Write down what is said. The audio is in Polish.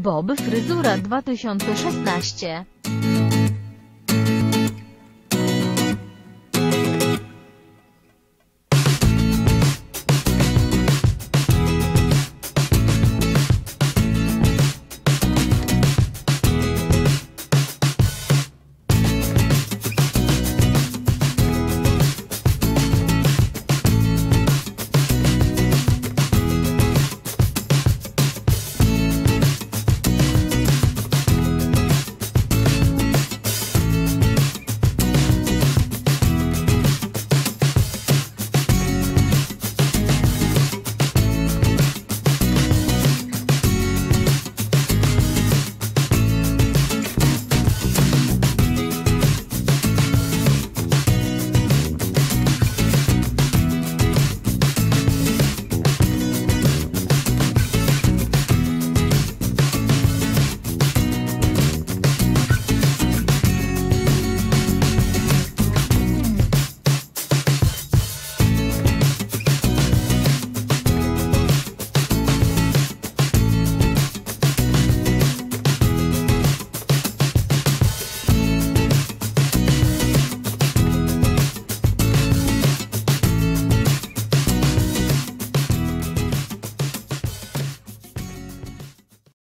Bob Fryzura 2016